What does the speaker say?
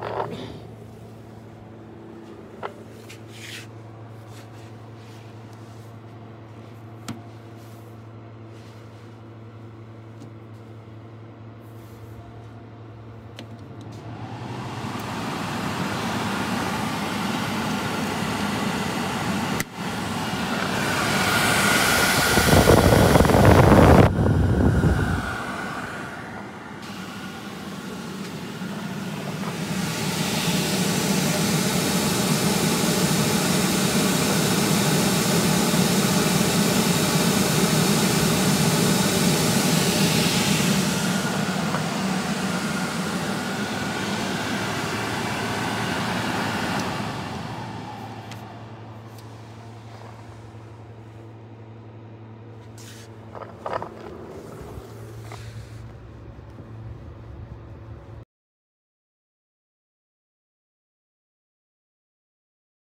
you